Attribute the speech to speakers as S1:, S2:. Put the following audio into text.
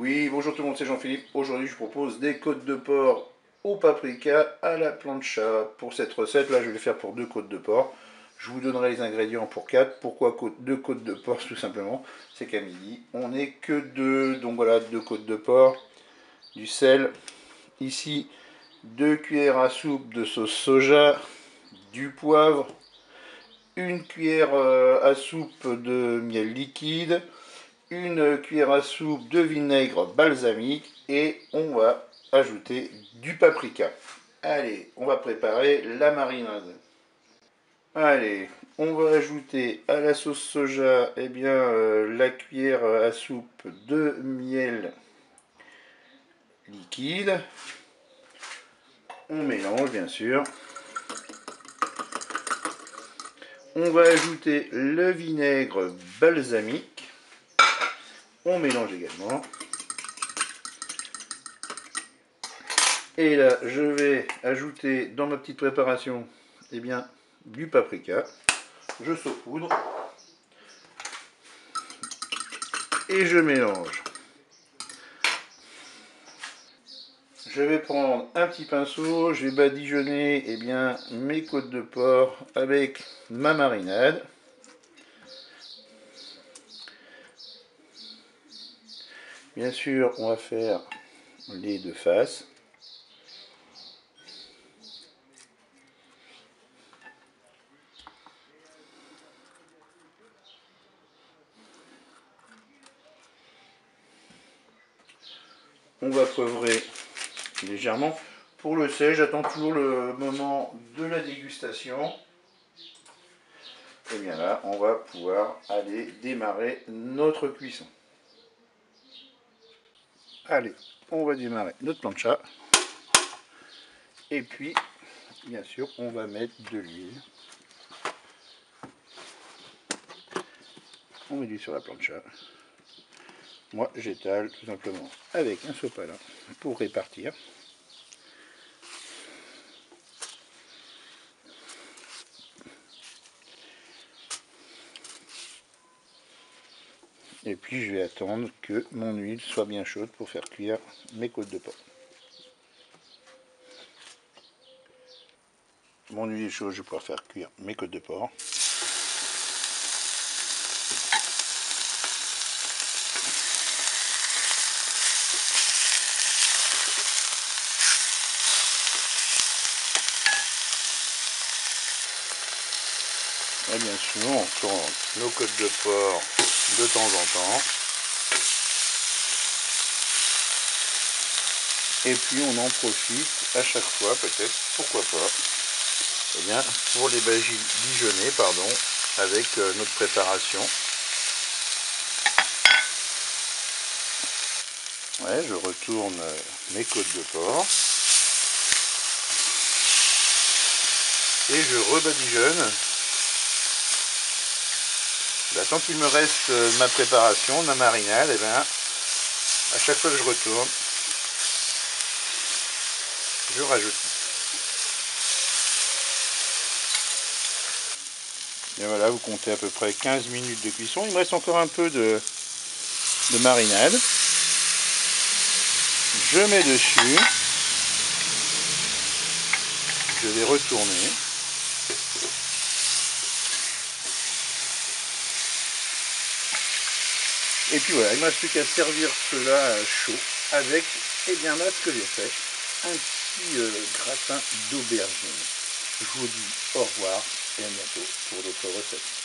S1: Oui, bonjour tout le monde, c'est Jean-Philippe. Aujourd'hui, je propose des côtes de porc au paprika à la plancha. Pour cette recette, là, je vais le faire pour deux côtes de porc. Je vous donnerai les ingrédients pour quatre. Pourquoi deux côtes de porc Tout simplement, c'est qu'à midi, on n'est que deux. Donc voilà, deux côtes de porc, du sel. Ici, deux cuillères à soupe de sauce soja, du poivre, une cuillère euh, à soupe de miel liquide, une cuillère à soupe de vinaigre balsamique et on va ajouter du paprika. Allez, on va préparer la marinade. Allez, on va ajouter à la sauce soja eh bien, euh, la cuillère à soupe de miel liquide. On mélange bien sûr. On va ajouter le vinaigre balsamique. On mélange également. Et là, je vais ajouter dans ma petite préparation eh bien, du paprika. Je saupoudre. Et je mélange. Je vais prendre un petit pinceau, je vais badigeonner eh bien, mes côtes de porc avec ma marinade. Bien sûr, on va faire les deux faces. On va poivrer légèrement. Pour le sel, j'attends toujours le moment de la dégustation. Et bien là, on va pouvoir aller démarrer notre cuisson. Allez, on va démarrer notre plancha. Et puis, bien sûr, on va mettre de l'huile. On met l'huile sur la plancha. Moi, j'étale tout simplement avec un sopalin pour répartir. Et puis je vais attendre que mon huile soit bien chaude pour faire cuire mes côtes de porc. Mon huile est chaude, je vais pouvoir faire cuire mes côtes de porc. Et bien sûr, on tourne nos côtes de porc de temps en temps. Et puis on en profite à chaque fois, peut-être, pourquoi pas, eh bien, pour les badigeonner, pardon, avec euh, notre préparation. Ouais, je retourne euh, mes côtes de porc. Et je rebadigeonne bah, tant qu'il me reste euh, ma préparation, ma marinade, et eh bien, à chaque fois que je retourne, je rajoute. Et voilà, vous comptez à peu près 15 minutes de cuisson. Il me reste encore un peu de, de marinade. Je mets dessus. Je vais retourner. Et puis voilà, il ne me reste plus qu'à servir cela chaud avec, et eh bien là, ce que j'ai fait, un petit euh, gratin d'aubergine. Je vous dis au revoir et à bientôt pour d'autres recettes.